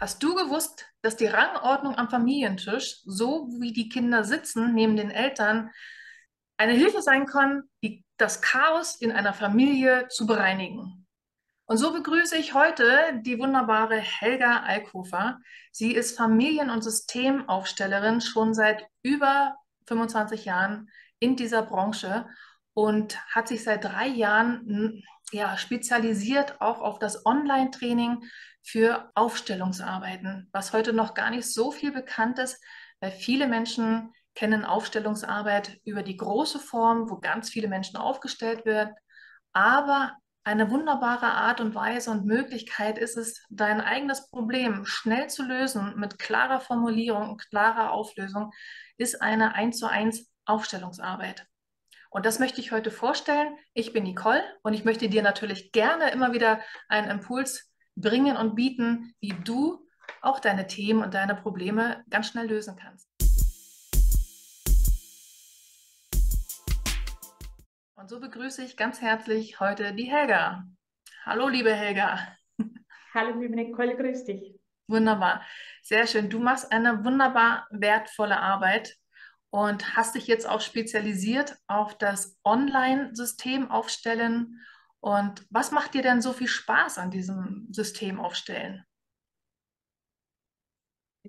Hast du gewusst, dass die Rangordnung am Familientisch, so wie die Kinder sitzen neben den Eltern, eine Hilfe sein kann, die, das Chaos in einer Familie zu bereinigen? Und so begrüße ich heute die wunderbare Helga Alkofer. Sie ist Familien- und Systemaufstellerin schon seit über 25 Jahren in dieser Branche und hat sich seit drei Jahren ja, spezialisiert auch auf das Online-Training für Aufstellungsarbeiten, was heute noch gar nicht so viel bekannt ist, weil viele Menschen kennen Aufstellungsarbeit über die große Form, wo ganz viele Menschen aufgestellt werden. Aber eine wunderbare Art und Weise und Möglichkeit ist es, dein eigenes Problem schnell zu lösen mit klarer Formulierung und klarer Auflösung, ist eine 1 zu 1 Aufstellungsarbeit. Und das möchte ich heute vorstellen. Ich bin Nicole und ich möchte dir natürlich gerne immer wieder einen Impuls bringen und bieten, wie du auch deine Themen und deine Probleme ganz schnell lösen kannst. Und so begrüße ich ganz herzlich heute die Helga. Hallo, liebe Helga. Hallo, liebe Nicole, grüß dich. Wunderbar, sehr schön. Du machst eine wunderbar wertvolle Arbeit und hast dich jetzt auch spezialisiert auf das Online-System aufstellen und was macht dir denn so viel Spaß an diesem System aufstellen?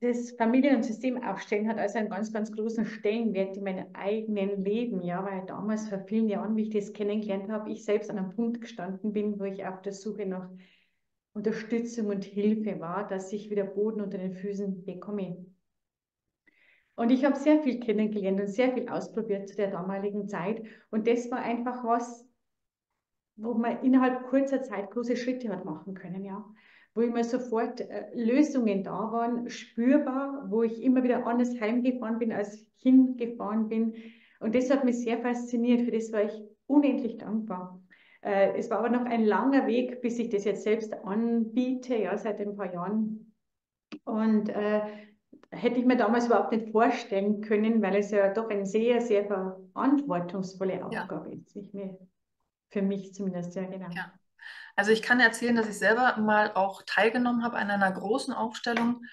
Das Familien- und Systemaufstellen hat also einen ganz, ganz großen Stellenwert in meinem eigenen Leben, ja, weil damals vor vielen Jahren, wie ich das kennengelernt habe, ich selbst an einem Punkt gestanden bin, wo ich auf der Suche nach Unterstützung und Hilfe war, dass ich wieder Boden unter den Füßen bekomme. Und ich habe sehr viel kennengelernt und sehr viel ausprobiert zu der damaligen Zeit. Und das war einfach was, wo man innerhalb kurzer Zeit große Schritte hat machen können, ja. Wo immer sofort äh, Lösungen da waren, spürbar, wo ich immer wieder anders heimgefahren bin, als hingefahren bin. Und das hat mich sehr fasziniert, für das war ich unendlich dankbar. Äh, es war aber noch ein langer Weg, bis ich das jetzt selbst anbiete, ja, seit ein paar Jahren. Und äh, hätte ich mir damals überhaupt nicht vorstellen können, weil es ja doch eine sehr, sehr verantwortungsvolle Aufgabe ja. ist, ich mir für mich zumindest, ja, genau. Ja. Also ich kann erzählen, dass ich selber mal auch teilgenommen habe an einer großen Aufstellung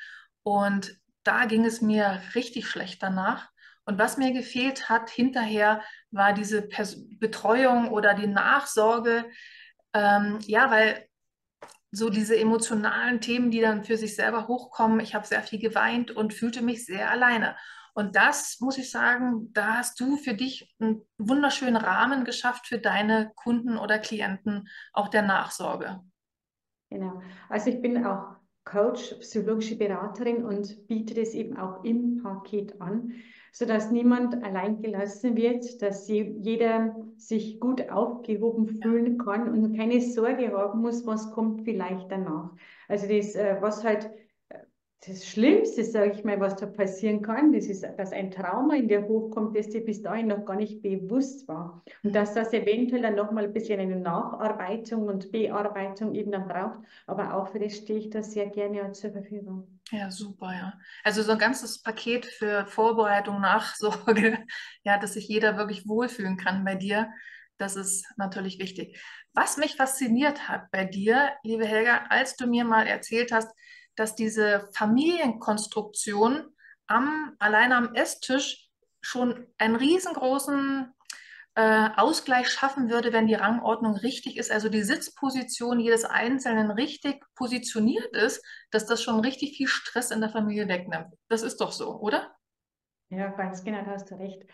und da ging es mir richtig schlecht danach. Und was mir gefehlt hat hinterher, war diese Pers Betreuung oder die Nachsorge. Ähm, ja, weil so diese emotionalen Themen, die dann für sich selber hochkommen, ich habe sehr viel geweint und fühlte mich sehr alleine. Und das muss ich sagen, da hast du für dich einen wunderschönen Rahmen geschafft für deine Kunden oder Klienten, auch der Nachsorge. Genau. Also ich bin auch Coach, psychologische Beraterin und biete das eben auch im Paket an, sodass niemand allein gelassen wird, dass jeder sich gut aufgehoben fühlen kann und keine Sorge haben muss, was kommt vielleicht danach. Also das, äh, was halt das Schlimmste, sage ich mal, was da passieren kann, das ist, dass ein Trauma in dir hochkommt, das dir bis dahin noch gar nicht bewusst war. Und dass das eventuell dann nochmal ein bisschen eine Nacharbeitung und Bearbeitung eben dann braucht. Aber auch für das stehe ich da sehr gerne zur Verfügung. Ja, super, ja. Also so ein ganzes Paket für Vorbereitung, Nachsorge, ja, dass sich jeder wirklich wohlfühlen kann bei dir. Das ist natürlich wichtig. Was mich fasziniert hat bei dir, liebe Helga, als du mir mal erzählt hast, dass diese Familienkonstruktion am, alleine am Esstisch schon einen riesengroßen äh, Ausgleich schaffen würde, wenn die Rangordnung richtig ist, also die Sitzposition jedes Einzelnen richtig positioniert ist, dass das schon richtig viel Stress in der Familie wegnimmt. Das ist doch so, oder? Ja, ganz genau, da hast du recht.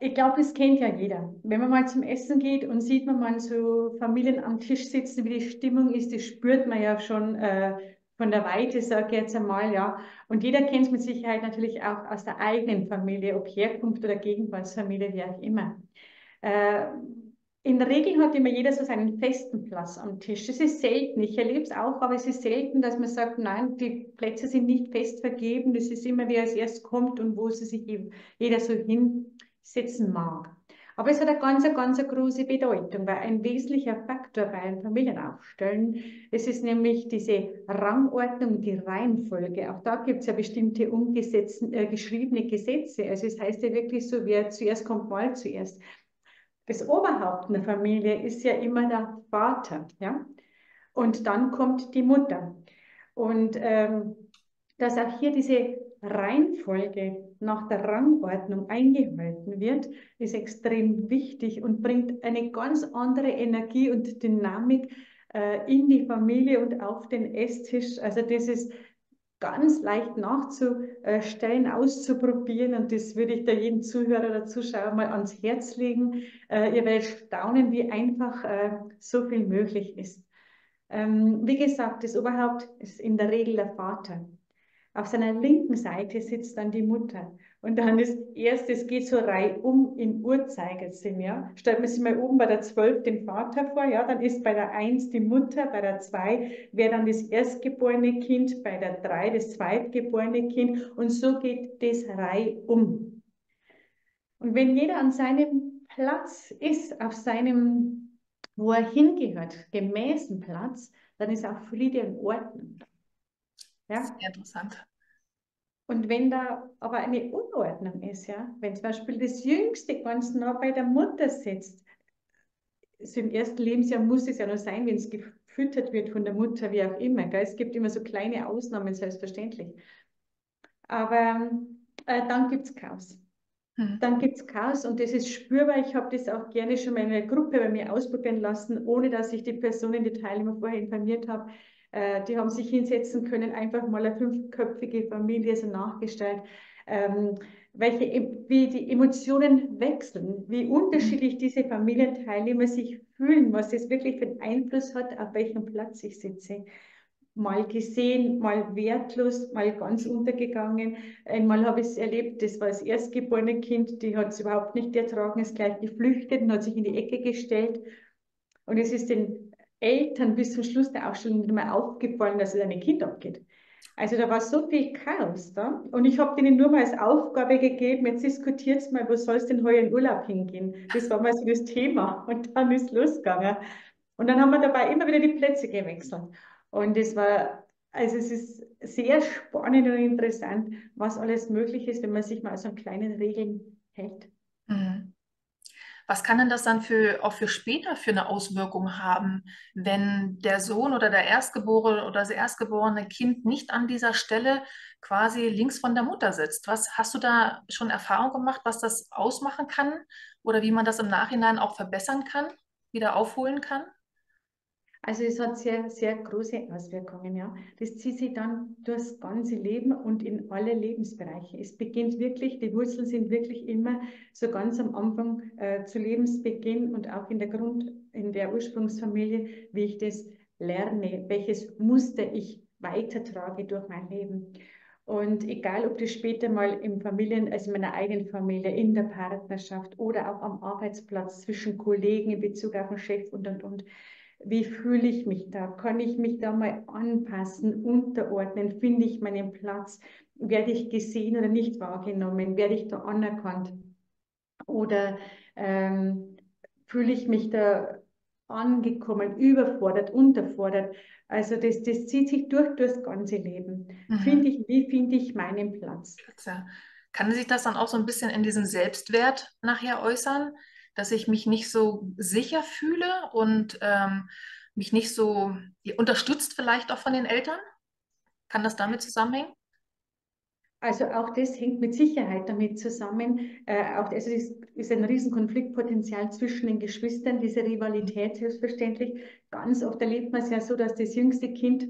Ich glaube, das kennt ja jeder. Wenn man mal zum Essen geht und sieht man mal so Familien am Tisch sitzen, wie die Stimmung ist, das spürt man ja schon äh, von der Weite, sage ich jetzt einmal, ja. Und jeder kennt es mit Sicherheit natürlich auch aus der eigenen Familie, ob Herkunft oder Gegenwartsfamilie, wie auch immer. Äh, in der Regel hat immer jeder so seinen festen Platz am Tisch. Das ist selten. Ich erlebe es auch, aber es ist selten, dass man sagt, nein, die Plätze sind nicht fest vergeben. Das ist immer, wer als erst kommt und wo sie sich jeder so hinsetzen mag. Aber es hat eine ganz, ganz große Bedeutung, weil ein wesentlicher Faktor bei einem Familienaufstellen, es ist nämlich diese Rangordnung, die Reihenfolge. Auch da gibt es ja bestimmte äh, geschriebene Gesetze. Also es heißt ja wirklich so, wer zuerst kommt, mal zuerst. Das Oberhaupt in der Familie ist ja immer der Vater, ja. Und dann kommt die Mutter. Und ähm, dass auch hier diese Reihenfolge nach der Rangordnung eingehalten wird, ist extrem wichtig und bringt eine ganz andere Energie und Dynamik äh, in die Familie und auf den Esstisch. Also das ist ganz leicht nachzustellen, auszuprobieren und das würde ich da jedem Zuhörer oder Zuschauer mal ans Herz legen. Äh, ihr werdet staunen, wie einfach äh, so viel möglich ist. Ähm, wie gesagt, das Oberhaupt ist in der Regel der Vater. Auf seiner linken Seite sitzt dann die Mutter. Und dann das erste, es geht so reihum im Uhrzeigersinn, ja. Stellt man sich mal oben bei der 12 den Vater vor, ja, dann ist bei der 1 die Mutter, bei der 2 wäre dann das erstgeborene Kind, bei der 3 das zweitgeborene Kind und so geht das reihum. Und wenn jeder an seinem Platz ist, auf seinem, wo er hingehört, gemäßen Platz, dann ist auch Friede und Ordnung. Ja? Sehr interessant. Und wenn da aber eine Unordnung ist, ja, wenn zum Beispiel das Jüngste ganz nah bei der Mutter sitzt, so im ersten Lebensjahr muss es ja noch sein, wenn es gefüttert wird von der Mutter, wie auch immer. Gell? Es gibt immer so kleine Ausnahmen, selbstverständlich. Aber äh, dann gibt es Chaos. Hm. Dann gibt es Chaos und das ist spürbar. Ich habe das auch gerne schon mal in einer Gruppe bei mir ausprobieren lassen, ohne dass ich die Personen, die Teilnehmer vorher informiert habe. Äh, die haben sich hinsetzen können, einfach mal eine fünfköpfige Familie so nachgestellt. Ähm, welche, wie die Emotionen wechseln, wie unterschiedlich diese Familienteilnehmer sich fühlen, was es wirklich für einen Einfluss hat, auf welchem Platz ich sitze. Mal gesehen, mal wertlos, mal ganz untergegangen. Einmal habe ich es erlebt, das war das erstgeborene Kind, die hat es überhaupt nicht ertragen, ist gleich geflüchtet und hat sich in die Ecke gestellt. Und es ist den Eltern bis zum Schluss der Ausstellung nicht mehr aufgefallen, dass es einem Kind abgeht. Also da war so viel Chaos da und ich habe denen nur mal als Aufgabe gegeben, jetzt diskutiert mal, wo soll es denn heuer in Urlaub hingehen? Das war mal so das Thema und dann ist losgegangen. Und dann haben wir dabei immer wieder die Plätze gewechselt. Und es war, also es ist sehr spannend und interessant, was alles möglich ist, wenn man sich mal an so kleinen Regeln hält. Mhm. Was kann denn das dann für, auch für später für eine Auswirkung haben, wenn der Sohn oder der Erstgeborene oder das erstgeborene Kind nicht an dieser Stelle quasi links von der Mutter sitzt? Was hast du da schon Erfahrung gemacht, was das ausmachen kann oder wie man das im Nachhinein auch verbessern kann, wieder aufholen kann? Also es hat sehr, sehr große Auswirkungen, ja. Das zieht sich dann durchs ganze Leben und in alle Lebensbereiche. Es beginnt wirklich, die Wurzeln sind wirklich immer so ganz am Anfang äh, zu Lebensbeginn und auch in der Grund, in der Ursprungsfamilie, wie ich das lerne, welches Muster ich weitertrage durch mein Leben. Und egal, ob das später mal im Familien, also in meiner eigenen Familie, in der Partnerschaft oder auch am Arbeitsplatz zwischen Kollegen in Bezug auf den Chef und und und, wie fühle ich mich da? Kann ich mich da mal anpassen, unterordnen? Finde ich meinen Platz? Werde ich gesehen oder nicht wahrgenommen? Werde ich da anerkannt? Oder ähm, fühle ich mich da angekommen, überfordert, unterfordert? Also das, das zieht sich durch das ganze Leben. Mhm. Finde ich, wie finde ich meinen Platz? Kann sich das dann auch so ein bisschen in diesem Selbstwert nachher äußern? Dass ich mich nicht so sicher fühle und ähm, mich nicht so unterstützt vielleicht auch von den Eltern? Kann das damit zusammenhängen? Also auch das hängt mit Sicherheit damit zusammen. Äh, auch, also es ist ein Riesenkonfliktpotenzial zwischen den Geschwistern, diese Rivalität selbstverständlich. Ganz oft erlebt man es ja so, dass das jüngste Kind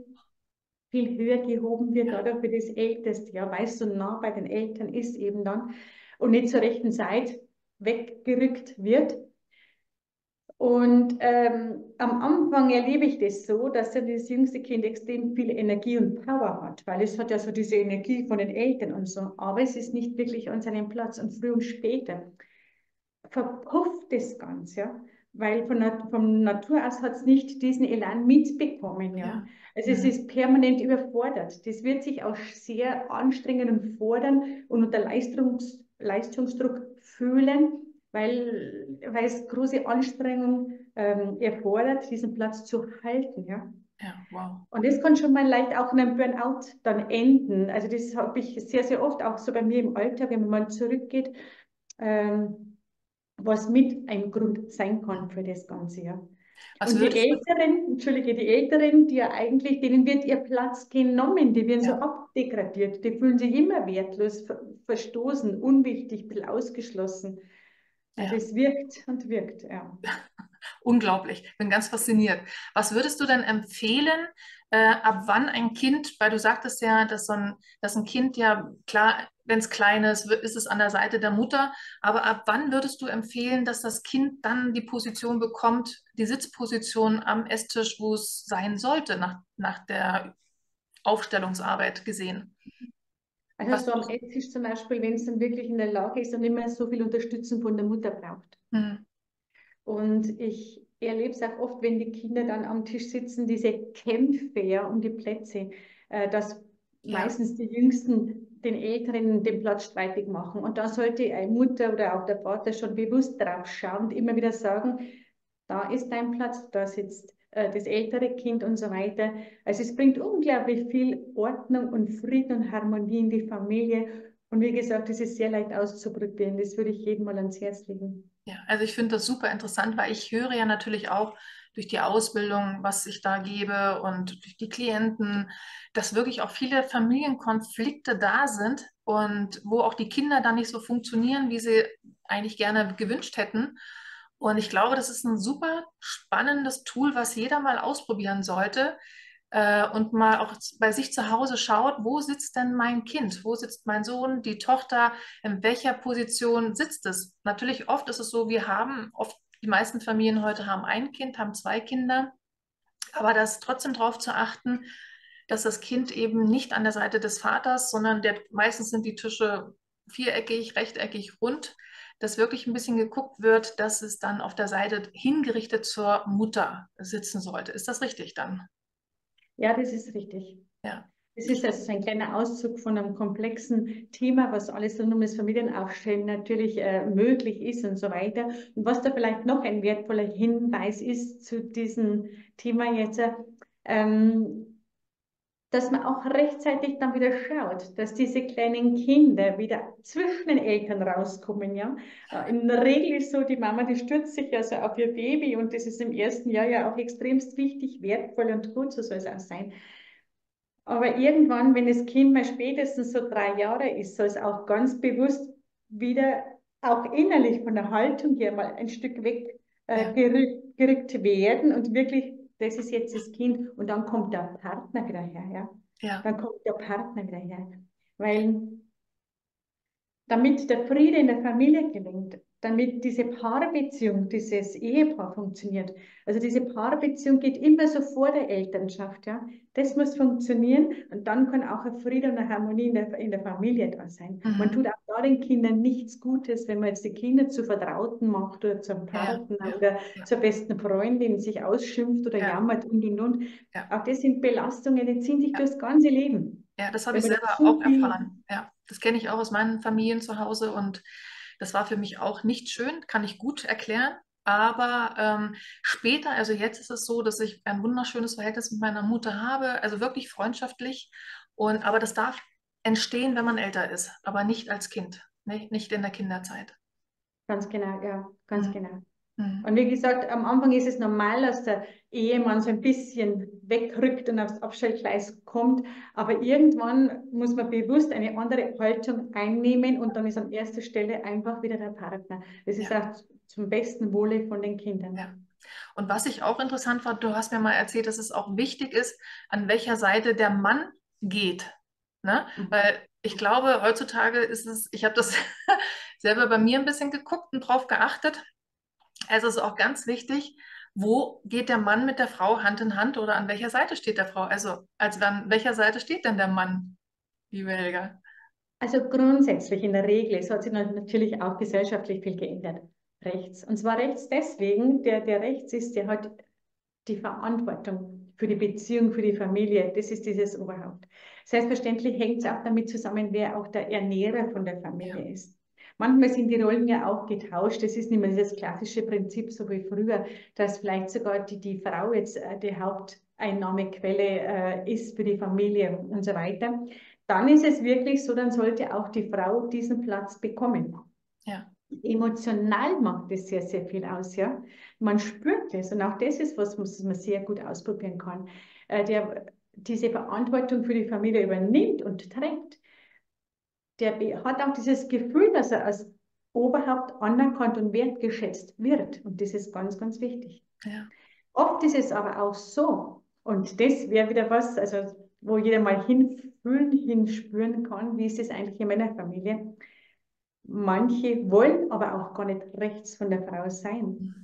viel höher gehoben wird, dadurch für das Älteste, ja, weil es so nah bei den Eltern ist eben dann und nicht zur rechten Zeit weggerückt wird. Und ähm, am Anfang erlebe ich das so, dass dann das jüngste Kind extrem viel Energie und Power hat, weil es hat ja so diese Energie von den Eltern und so, aber es ist nicht wirklich an seinem Platz und früh und später verpufft das Ganze, ja, weil von, von Natur aus hat es nicht diesen Elan mitbekommen, ja. ja. Also ja. es ist permanent überfordert. Das wird sich auch sehr anstrengen und fordern und unter Leistungs Leistungsdruck fühlen, weil, weil es große Anstrengung ähm, erfordert, diesen Platz zu halten. Ja? Ja, wow. Und das kann schon mal leicht auch in einem Burnout dann enden. Also das habe ich sehr, sehr oft auch so bei mir im Alltag, wenn man mal zurückgeht, ähm, was mit ein Grund sein kann für das Ganze. Ja. Was und die Älteren, Entschuldige, die Älteren, die ja eigentlich, denen wird ihr Platz genommen, die werden ja. so abdegradiert, die fühlen sich immer wertlos, verstoßen, unwichtig, ausgeschlossen. Also ja. es wirkt und wirkt, ja. Unglaublich, bin ganz fasziniert. Was würdest du denn empfehlen, äh, ab wann ein Kind, weil du sagtest ja, dass, so ein, dass ein Kind ja, klar, wenn es klein ist, ist es an der Seite der Mutter, aber ab wann würdest du empfehlen, dass das Kind dann die Position bekommt, die Sitzposition am Esstisch, wo es sein sollte, nach, nach der Aufstellungsarbeit gesehen? Also Was so am Esstisch zum Beispiel, wenn es dann wirklich in der Lage ist und immer so viel Unterstützung von der Mutter braucht. Mhm. Und ich erlebe es auch oft, wenn die Kinder dann am Tisch sitzen, diese Kämpfe ja, um die Plätze, äh, dass ja. meistens die Jüngsten den Älteren den Platz streitig machen. Und da sollte eine Mutter oder auch der Vater schon bewusst drauf schauen und immer wieder sagen, da ist dein Platz, da sitzt äh, das ältere Kind und so weiter. Also es bringt unglaublich viel Ordnung und Frieden und Harmonie in die Familie. Und wie gesagt, es ist sehr leicht auszuprobieren. Das würde ich jedem mal ans Herz legen. Ja, also ich finde das super interessant, weil ich höre ja natürlich auch durch die Ausbildung, was ich da gebe und durch die Klienten, dass wirklich auch viele Familienkonflikte da sind und wo auch die Kinder dann nicht so funktionieren, wie sie eigentlich gerne gewünscht hätten. Und ich glaube, das ist ein super spannendes Tool, was jeder mal ausprobieren sollte, äh, und mal auch bei sich zu Hause schaut, wo sitzt denn mein Kind? Wo sitzt mein Sohn, die Tochter? In welcher Position sitzt es? Natürlich oft ist es so, wir haben oft, die meisten Familien heute haben ein Kind, haben zwei Kinder, aber das trotzdem darauf zu achten, dass das Kind eben nicht an der Seite des Vaters, sondern der, meistens sind die Tische viereckig, rechteckig, rund, dass wirklich ein bisschen geguckt wird, dass es dann auf der Seite hingerichtet zur Mutter sitzen sollte. Ist das richtig dann? Ja, das ist richtig. Ja. Das ist also ein kleiner Auszug von einem komplexen Thema, was alles rund um das Familienaufstellen natürlich äh, möglich ist und so weiter. Und was da vielleicht noch ein wertvoller Hinweis ist zu diesem Thema jetzt, ähm, dass man auch rechtzeitig dann wieder schaut, dass diese kleinen Kinder wieder zwischen den Eltern rauskommen. Ja? Äh, in der Regel ist so, die Mama, die stürzt sich also auf ihr Baby und das ist im ersten Jahr ja auch extremst wichtig, wertvoll und gut, so soll es auch sein. Aber irgendwann, wenn das Kind mal spätestens so drei Jahre ist, soll es auch ganz bewusst wieder auch innerlich von der Haltung her mal ein Stück weg äh, gerückt, gerückt werden und wirklich das ist jetzt das Kind und dann kommt der Partner wieder her, ja. ja. Dann kommt der Partner wieder her. Weil damit der Friede in der Familie gelingt, damit diese Paarbeziehung, dieses Ehepaar funktioniert. Also diese Paarbeziehung geht immer so vor der Elternschaft, ja. Das muss funktionieren und dann kann auch ein Frieden und eine Harmonie in der, in der Familie da sein. Mhm. Man tut auch da den Kindern nichts Gutes, wenn man jetzt die Kinder zu Vertrauten macht oder zum Partner ja, ja, oder ja. zur besten Freundin sich ausschimpft oder jammert und und und. Auch das sind Belastungen, die ziehen sich durchs ganze Leben. Ja, das habe ich selber auch erfahren. Ja, das kenne ich auch aus meinen Familien zu Hause und das war für mich auch nicht schön, kann ich gut erklären. Aber ähm, später, also jetzt ist es so, dass ich ein wunderschönes Verhältnis mit meiner Mutter habe, also wirklich freundschaftlich. Und, aber das darf entstehen, wenn man älter ist, aber nicht als Kind, nicht, nicht in der Kinderzeit. Ganz genau, ja, ganz mhm. genau. Mhm. Und wie gesagt, am Anfang ist es normal, dass der Ehemann so ein bisschen wegrückt und aufs Abstellgleis kommt. Aber irgendwann muss man bewusst eine andere Haltung einnehmen und dann ist an erster Stelle einfach wieder der Partner. Das ist ja. auch zum besten Wohle von den Kindern. Ja. Und was ich auch interessant fand, du hast mir mal erzählt, dass es auch wichtig ist, an welcher Seite der Mann geht. Ne? Mhm. Weil ich glaube, heutzutage ist es, ich habe das selber bei mir ein bisschen geguckt und drauf geachtet, also ist auch ganz wichtig, wo geht der Mann mit der Frau Hand in Hand oder an welcher Seite steht der Frau? Also, also an welcher Seite steht denn der Mann, liebe Helga? Also grundsätzlich in der Regel, es hat sich natürlich auch gesellschaftlich viel geändert, rechts. Und zwar rechts deswegen, der, der rechts ist, der hat die Verantwortung für die Beziehung, für die Familie. Das ist dieses Oberhaupt. Selbstverständlich hängt es auch damit zusammen, wer auch der Ernährer von der Familie ja. ist. Manchmal sind die Rollen ja auch getauscht. Das ist nicht mehr dieses klassische Prinzip, so wie früher, dass vielleicht sogar die, die Frau jetzt äh, die Haupteinnahmequelle äh, ist für die Familie und so weiter. Dann ist es wirklich so, dann sollte auch die Frau diesen Platz bekommen. Ja. Emotional macht es sehr, sehr viel aus, ja. Man spürt es und auch das ist was, was man sehr gut ausprobieren kann. Äh, der diese Verantwortung für die Familie übernimmt und trägt, der hat auch dieses Gefühl, dass er als Oberhaupt anerkannt und wertgeschätzt wird. Und das ist ganz, ganz wichtig. Ja. Oft ist es aber auch so, und das wäre wieder was, also wo jeder mal hinfühlen, hinspüren kann, wie ist es eigentlich in meiner Familie. Manche wollen aber auch gar nicht rechts von der Frau sein.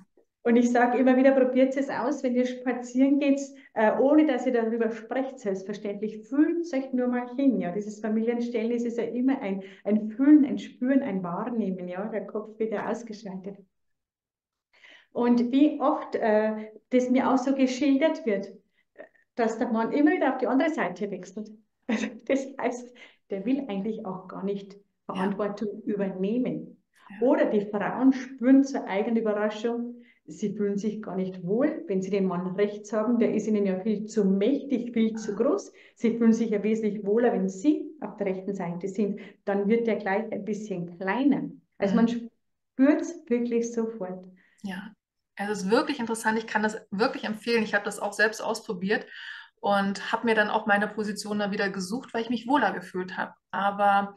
Und ich sage immer wieder, probiert es aus, wenn ihr spazieren geht, äh, ohne dass ihr darüber sprecht, selbstverständlich. Fühlt euch nur mal hin. Ja, dieses Familienstellen ist ja immer ein, ein Fühlen, ein Spüren, ein Wahrnehmen. Ja, der Kopf wird ja ausgeschaltet. Und wie oft äh, das mir auch so geschildert wird, dass der Mann immer wieder auf die andere Seite wechselt. Also das heißt, der will eigentlich auch gar nicht Verantwortung ja. übernehmen. Ja. Oder die Frauen spüren zur eigenen Überraschung, sie fühlen sich gar nicht wohl, wenn sie den Mann rechts haben, der ist ihnen ja viel zu mächtig, viel zu groß. Sie fühlen sich ja wesentlich wohler, wenn sie auf der rechten Seite sind. Dann wird der gleich ein bisschen kleiner. Also man mhm. spürt es wirklich sofort. Ja, es ist wirklich interessant. Ich kann das wirklich empfehlen. Ich habe das auch selbst ausprobiert und habe mir dann auch meine Position da wieder gesucht, weil ich mich wohler gefühlt habe. Aber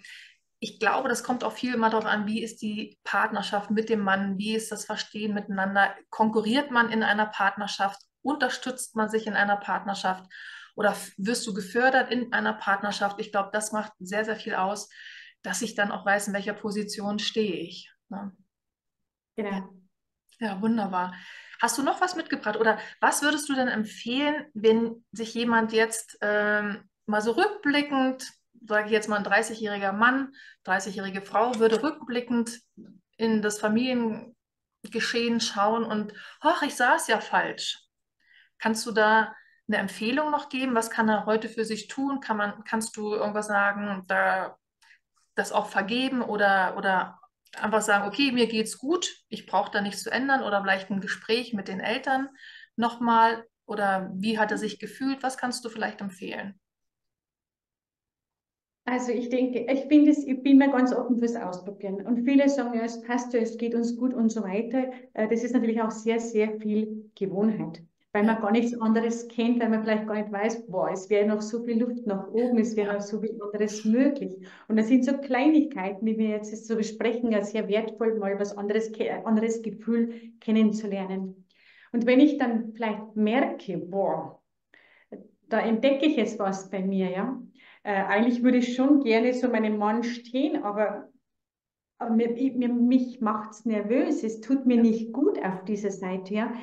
ich glaube, das kommt auch viel immer darauf an, wie ist die Partnerschaft mit dem Mann, wie ist das Verstehen miteinander, konkurriert man in einer Partnerschaft, unterstützt man sich in einer Partnerschaft oder wirst du gefördert in einer Partnerschaft. Ich glaube, das macht sehr, sehr viel aus, dass ich dann auch weiß, in welcher Position stehe ich. Ne? Genau. Ja, wunderbar. Hast du noch was mitgebracht oder was würdest du denn empfehlen, wenn sich jemand jetzt ähm, mal so rückblickend sage ich jetzt mal, ein 30-jähriger Mann, 30-jährige Frau würde rückblickend in das Familiengeschehen schauen und, ach, ich saß ja falsch. Kannst du da eine Empfehlung noch geben? Was kann er heute für sich tun? Kann man, kannst du irgendwas sagen, da das auch vergeben oder, oder einfach sagen, okay, mir geht's gut, ich brauche da nichts zu ändern oder vielleicht ein Gespräch mit den Eltern nochmal oder wie hat er sich gefühlt? Was kannst du vielleicht empfehlen? Also ich denke, ich bin das, ich bin mir ganz offen fürs Ausprobieren. Und viele sagen ja, es passt ja, es geht uns gut und so weiter. Äh, das ist natürlich auch sehr, sehr viel Gewohnheit, weil man gar nichts anderes kennt, weil man vielleicht gar nicht weiß, boah, es wäre noch so viel Luft nach oben, es wäre noch so viel anderes möglich. Und das sind so Kleinigkeiten, die wir jetzt so besprechen, ja sehr wertvoll, mal was anderes, anderes Gefühl kennenzulernen. Und wenn ich dann vielleicht merke, boah, da entdecke ich jetzt was bei mir, ja, äh, eigentlich würde ich schon gerne so meinem Mann stehen, aber, aber mir, mir, mich macht es nervös. Es tut mir nicht gut auf dieser Seite. Ja.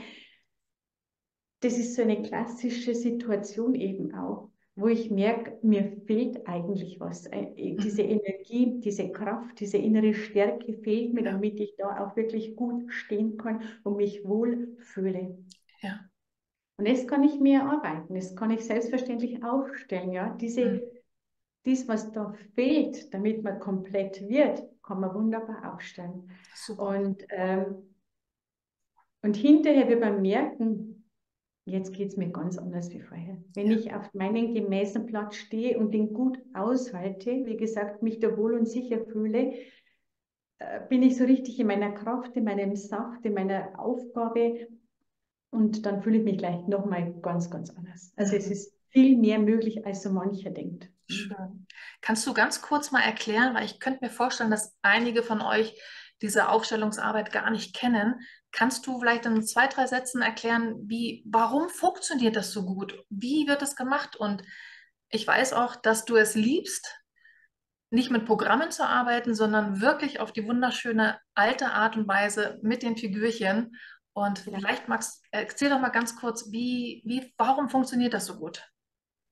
Das ist so eine klassische Situation eben auch, wo ich merke, mir fehlt eigentlich was. Äh, äh, diese mhm. Energie, diese Kraft, diese innere Stärke fehlt mir, damit ich da auch wirklich gut stehen kann und mich wohl fühle. Ja. Und das kann ich mir erarbeiten, das kann ich selbstverständlich aufstellen. Ja? Diese, mhm dies, was da fehlt, damit man komplett wird, kann man wunderbar aufstellen. Super. Und, ähm, und hinterher wird man merken, jetzt geht es mir ganz anders wie vorher. Wenn ja. ich auf meinen gemäßen Platz stehe und den gut aushalte, wie gesagt, mich da wohl und sicher fühle, äh, bin ich so richtig in meiner Kraft, in meinem Saft, in meiner Aufgabe und dann fühle ich mich gleich nochmal ganz, ganz anders. Also es ist viel mehr möglich, als so mancher denkt. Schön. Kannst du ganz kurz mal erklären, weil ich könnte mir vorstellen, dass einige von euch diese Aufstellungsarbeit gar nicht kennen. Kannst du vielleicht in zwei, drei Sätzen erklären, wie, warum funktioniert das so gut? Wie wird es gemacht? Und ich weiß auch, dass du es liebst, nicht mit Programmen zu arbeiten, sondern wirklich auf die wunderschöne alte Art und Weise mit den Figürchen. Und vielleicht magst erzähl doch mal ganz kurz, wie, wie, warum funktioniert das so gut?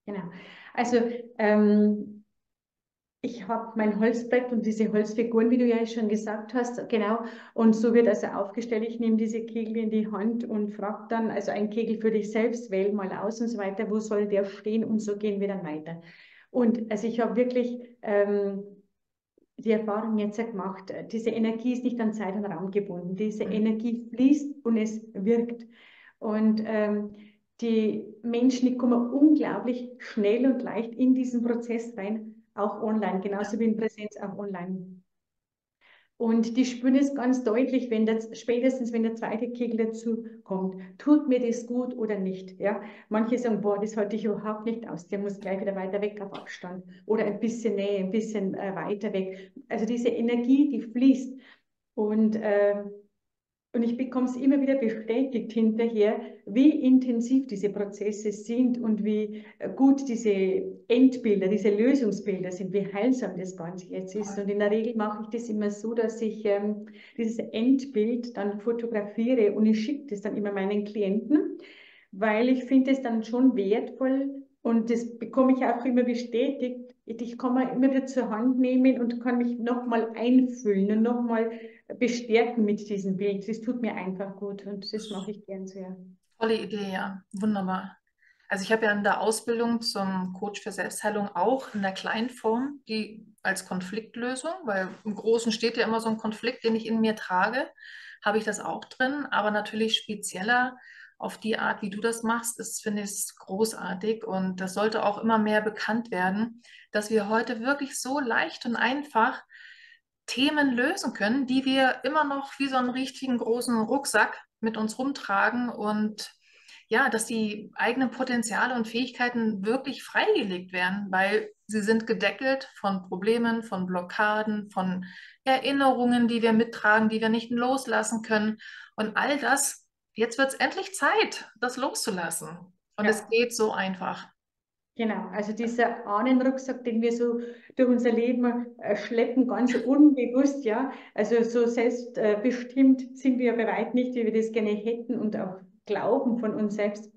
Genau. Also ähm, ich habe mein Holzbrett und diese Holzfiguren, wie du ja schon gesagt hast, genau. Und so wird also aufgestellt. Ich nehme diese Kegel in die Hand und frage dann, also ein Kegel für dich selbst, wähl mal aus und so weiter, wo soll der stehen? Und so gehen wir dann weiter. Und also ich habe wirklich ähm, die Erfahrung jetzt gemacht, diese Energie ist nicht an Zeit und Raum gebunden. Diese mhm. Energie fließt und es wirkt. Und ähm, die Menschen, die kommen unglaublich schnell und leicht in diesen Prozess rein, auch online, genauso wie in Präsenz auch online. Und die spüren es ganz deutlich, wenn das, spätestens wenn der zweite Kegel dazu kommt. Tut mir das gut oder nicht? Ja? Manche sagen, boah, das halte ich überhaupt nicht aus. Der muss gleich wieder weiter weg auf Abstand. Oder ein bisschen Nähe, ein bisschen äh, weiter weg. Also diese Energie, die fließt. Und äh, und ich bekomme es immer wieder bestätigt hinterher, wie intensiv diese Prozesse sind und wie gut diese Endbilder, diese Lösungsbilder sind, wie heilsam das Ganze jetzt ist. Und in der Regel mache ich das immer so, dass ich ähm, dieses Endbild dann fotografiere und ich schicke das dann immer meinen Klienten, weil ich finde es dann schon wertvoll und das bekomme ich auch immer bestätigt. Ich kann mir immer wieder zur Hand nehmen und kann mich nochmal einfüllen und nochmal bestärken mit diesem Bild. Das tut mir einfach gut und das mache ich gern sehr. Tolle Idee, ja. Wunderbar. Also ich habe ja in der Ausbildung zum Coach für Selbstheilung auch in der kleinen Form die als Konfliktlösung, weil im Großen steht ja immer so ein Konflikt, den ich in mir trage, habe ich das auch drin, aber natürlich spezieller auf die Art, wie du das machst, ist, finde ich, großartig und das sollte auch immer mehr bekannt werden, dass wir heute wirklich so leicht und einfach Themen lösen können, die wir immer noch wie so einen richtigen großen Rucksack mit uns rumtragen und ja, dass die eigenen Potenziale und Fähigkeiten wirklich freigelegt werden, weil sie sind gedeckelt von Problemen, von Blockaden, von Erinnerungen, die wir mittragen, die wir nicht loslassen können. Und all das, jetzt wird es endlich Zeit, das loszulassen. Und ja. es geht so einfach. Genau, also dieser Ahnenrucksack, den wir so durch unser Leben äh, schleppen, ganz unbewusst, ja. Also so selbstbestimmt sind wir bei weit nicht, wie wir das gerne hätten und auch glauben von uns selbst.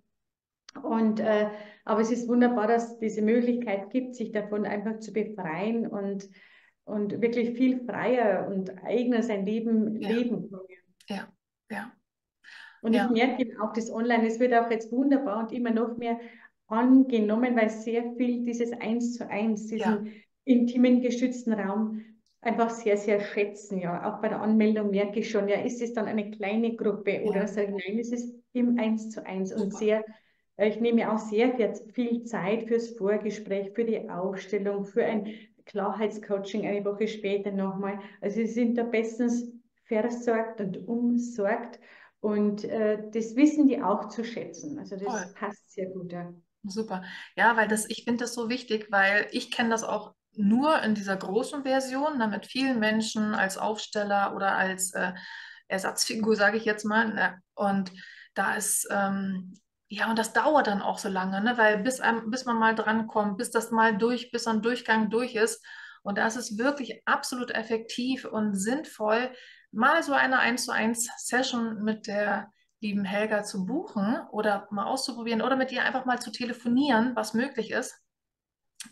Und äh, aber es ist wunderbar, dass es diese Möglichkeit gibt, sich davon einfach zu befreien und, und wirklich viel freier und eigener sein Leben ja. leben. Ja, ja. Und ja. ich merke auch das Online, es wird auch jetzt wunderbar und immer noch mehr angenommen, weil sehr viel dieses Eins zu Eins, diesen ja. intimen, geschützten Raum einfach sehr, sehr schätzen. Ja, auch bei der Anmeldung merke ich schon, ja, ist es dann eine kleine Gruppe oder ja. sage ich, nein, es ist im Eins zu Eins und sehr, äh, ich nehme auch sehr viel Zeit fürs Vorgespräch, für die Aufstellung, für ein Klarheitscoaching eine Woche später nochmal. Also sie sind da bestens versorgt und umsorgt und äh, das wissen die auch zu schätzen. Also das Voll. passt sehr gut. Ja. Super. Ja, weil das, ich finde das so wichtig, weil ich kenne das auch nur in dieser großen Version, ne, mit vielen Menschen als Aufsteller oder als äh, Ersatzfigur, sage ich jetzt mal. Ne? Und da ist, ähm, ja, und das dauert dann auch so lange, ne? weil bis, einem, bis man mal drankommt, bis das mal durch, bis ein Durchgang durch ist. Und da ist es wirklich absolut effektiv und sinnvoll, mal so eine 1 zu 1 Session mit der lieben Helga zu buchen oder mal auszuprobieren oder mit ihr einfach mal zu telefonieren, was möglich ist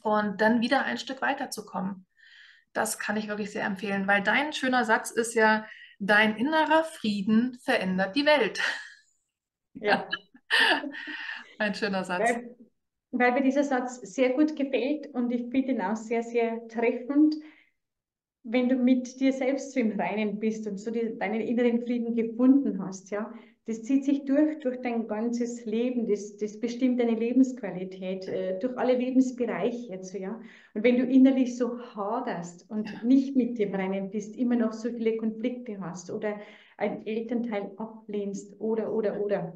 und dann wieder ein Stück weiterzukommen. Das kann ich wirklich sehr empfehlen, weil dein schöner Satz ist ja, dein innerer Frieden verändert die Welt. Ja. ein schöner Satz. Weil, weil mir dieser Satz sehr gut gefällt und ich finde ihn auch sehr, sehr treffend wenn du mit dir selbst so im Reinen bist und so die, deinen inneren Frieden gefunden hast, ja, das zieht sich durch, durch dein ganzes Leben, das, das bestimmt deine Lebensqualität, äh, durch alle Lebensbereiche jetzt, ja. Und wenn du innerlich so haderst und ja. nicht mit dir reinen bist, immer noch so viele Konflikte hast oder ein Elternteil ablehnst oder, oder, oder,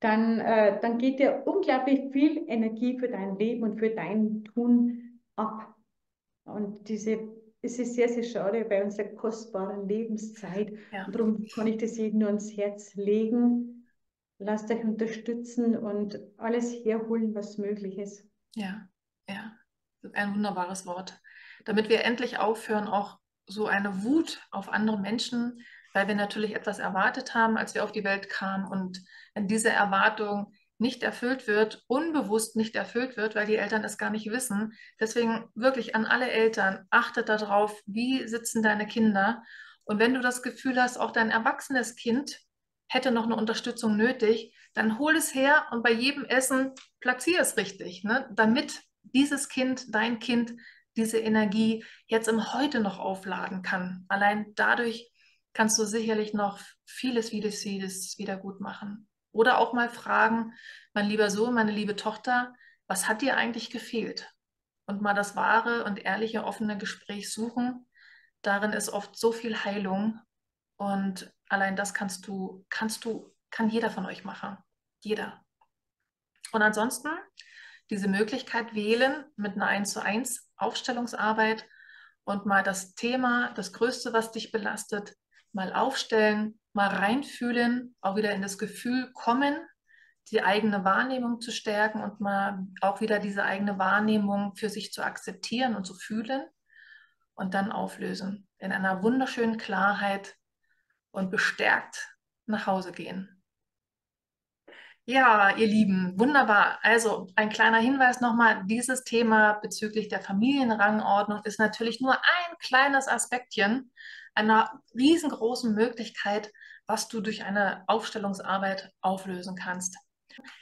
dann, äh, dann geht dir unglaublich viel Energie für dein Leben und für dein Tun ab. Und diese es ist sehr, sehr schade bei unserer kostbaren Lebenszeit. Ja. Darum kann ich das jedem nur ans Herz legen. Lasst euch unterstützen und alles herholen, was möglich ist. Ja, ja, ein wunderbares Wort. Damit wir endlich aufhören, auch so eine Wut auf andere Menschen, weil wir natürlich etwas erwartet haben, als wir auf die Welt kamen. Und wenn diese Erwartung nicht erfüllt wird, unbewusst nicht erfüllt wird, weil die Eltern es gar nicht wissen. Deswegen wirklich an alle Eltern, achtet darauf, wie sitzen deine Kinder. Und wenn du das Gefühl hast, auch dein erwachsenes Kind hätte noch eine Unterstützung nötig, dann hol es her und bei jedem Essen platziere es richtig, ne? damit dieses Kind, dein Kind, diese Energie jetzt im Heute noch aufladen kann. Allein dadurch kannst du sicherlich noch vieles, vieles, vieles wieder gut machen. Oder auch mal fragen, mein lieber Sohn, meine liebe Tochter, was hat dir eigentlich gefehlt? Und mal das wahre und ehrliche, offene Gespräch suchen, Darin ist oft so viel Heilung und allein das kannst du, kannst du, kann jeder von euch machen. Jeder. Und ansonsten diese Möglichkeit wählen mit einer 1 zu 1 Aufstellungsarbeit und mal das Thema, das Größte, was dich belastet, mal aufstellen, mal reinfühlen, auch wieder in das Gefühl kommen, die eigene Wahrnehmung zu stärken und mal auch wieder diese eigene Wahrnehmung für sich zu akzeptieren und zu fühlen und dann auflösen. In einer wunderschönen Klarheit und bestärkt nach Hause gehen. Ja, ihr Lieben, wunderbar. Also ein kleiner Hinweis nochmal, dieses Thema bezüglich der Familienrangordnung ist natürlich nur ein kleines Aspektchen einer riesengroßen Möglichkeit, was du durch eine Aufstellungsarbeit auflösen kannst.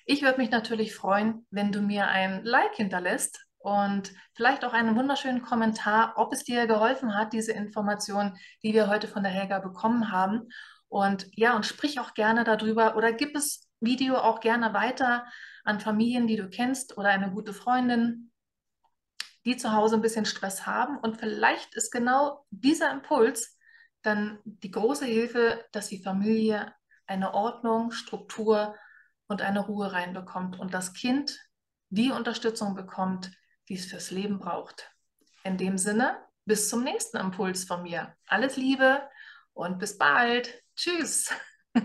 Ich würde mich natürlich freuen, wenn du mir ein Like hinterlässt und vielleicht auch einen wunderschönen Kommentar, ob es dir geholfen hat, diese Informationen, die wir heute von der Helga bekommen haben. Und ja, und sprich auch gerne darüber oder gib es Video auch gerne weiter an Familien, die du kennst oder eine gute Freundin, die zu Hause ein bisschen Stress haben. Und vielleicht ist genau dieser Impuls dann die große Hilfe, dass die Familie eine Ordnung, Struktur und eine Ruhe reinbekommt und das Kind die Unterstützung bekommt, die es fürs Leben braucht. In dem Sinne, bis zum nächsten Impuls von mir. Alles Liebe und bis bald. Tschüss.